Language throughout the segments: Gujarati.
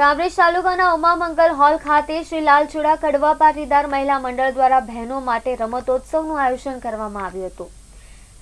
કામરેજ તાલુકાના ઉમામંગલ હોલ ખાતે શ્રી લાલચુડા કડવા પાટીદાર મહિલા મંડળ દ્વારા બહેનો માટે રમતોત્સવનું આયોજન કરવામાં આવ્યું હતું.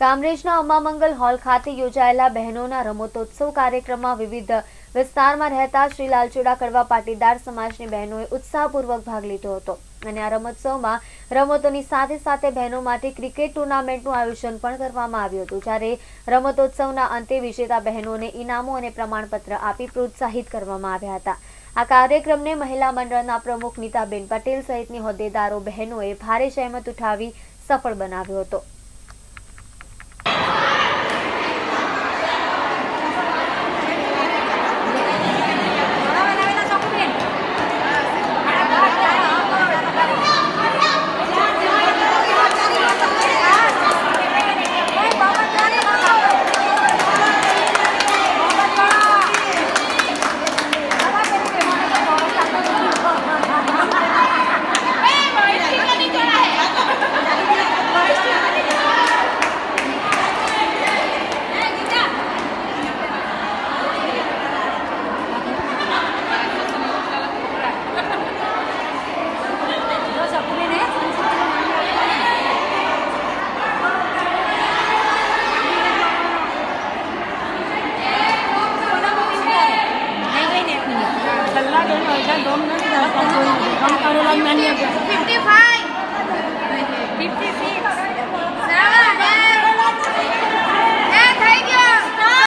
કામરેજના ઉમામંગલ હોલ ખાતે યોજાયેલા બહેનોના રમતોત્સવ કાર્યક્રમમાં વિવિધ વિસ્તારમાં રહેતા શ્રી લાલચુડા કડવા પાટીદાર સમાજની બહેનોએ ઉત્સાહપૂર્વક ભાગ લીધો હતો. અને આ રમોત્સવમાં રમતોની સાથે સાથે બહેનો માટે ક્રિકેટ ટુર્નામેન્ટનું આયોજન પણ કરવામાં આવ્યું હતું, જ્યારે રમતોત્સવના અંતે વિજેતા બહેનોને ઇનામો અને પ્રમાણપત્ર આપી પ્રોત્સાહિત કરવામાં આવ્યા હતા. આ કાર્યક્રમને મહિલા મંડળના પ્રમુખ નીતાબેન પટેલ સહિતની હોદ્દેદારો બહેનોએ ભારે સહેમત ઉઠાવી સફળ બનાવ્યો હતો. पैसा दो मिनट